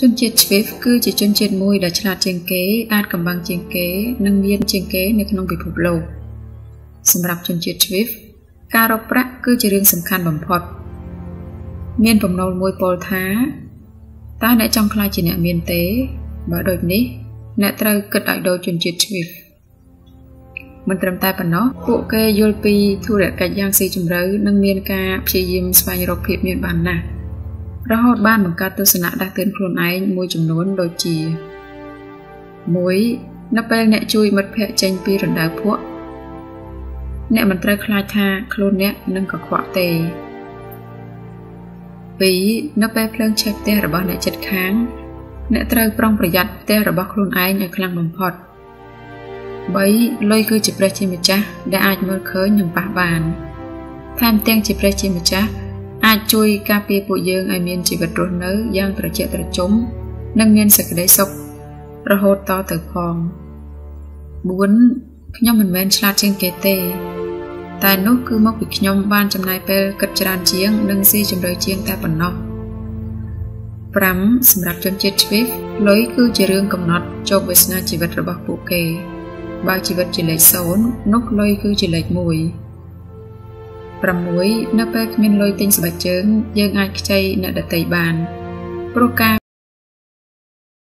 ជនជាតិ Swift គឺជាជនជាតិមួយដែលឆ្លាតជាងគេ អាចកំបាំងជាងគេ និងមានជាងគេនៅក្នុងពិភពលោកសម្រាប់ជនជាតិ Swift ការរកប្រាក់គឺជារឿងសំខាន់បំផុត មានបំណុលមួយពោលថាតើអ្នកចង់ខ្លាចជាអ្នកមានទេ បើដូចនេះ អ្នកត្រូវគិតឲ្យដូចជនជាតិ Swift មិនត្រឹមតែប៉ុណ្ណោះពួកគេយល់ពីធុរកិច្ចយ៉ាងស៊ីជម្រៅនិងមានការព្យាយាមស្វែងរកភាពមានបានណាស់ រហូតបានបង្កើតទស្សនៈដាស់តឿនខ្លួនឯងមួយចំនួនដូចជា1នៅពេលអ្នកជួយមិត្តភ័ក្តិចេញពីរណ្ដៅភក់អ្នកមិនត្រូវខ្លាចថាខ្លួនអ្នកនឹងកខ្វក់ទេ2នៅពេលភ្លើងឆេះផ្ទះរបស់អ្នកជិតខាង អ្នកត្រូវប្រុងប្រយ័ត្នផ្ទះរបស់ខ្លួនឯងឲ្យខ្លាំងបំផុត3លុយគឺជាព្រះជាម្ចាស់ដែលអាចមើលឃើញនិងប៉ះបានថែមទាំងជាព្រះជាម្ចាស់ អាចជួយការពារពួកយើងឲ្យមានជីវិតរស់នៅយ៉ាងត្រជាក់ត្រជុំនិងមានសេចក្តីសុខរហូតតទៅផង4ខ្ញុំមិនមែនឆ្លាតជាងគេទេ តែនោះគឺមកពីខ្ញុំបានចំណាយពេលគិតច្រើនជាង និងស៊ីជម្រៅជាងតែប៉ុណ្ណោះ5សម្រាប់ជនជាតិ Swift លុយគឺជារឿងកំណត់ជោគវាសនាជីវិតរបស់ពួកគេ បើជីវិតជាលេខ0នោះលុយគឺជាលេខ1 6នៅពេលគ្មានលុយទិញស្បែកជើង យើងអាចខ្ចីអ្នកដទៃបានព្រោះការ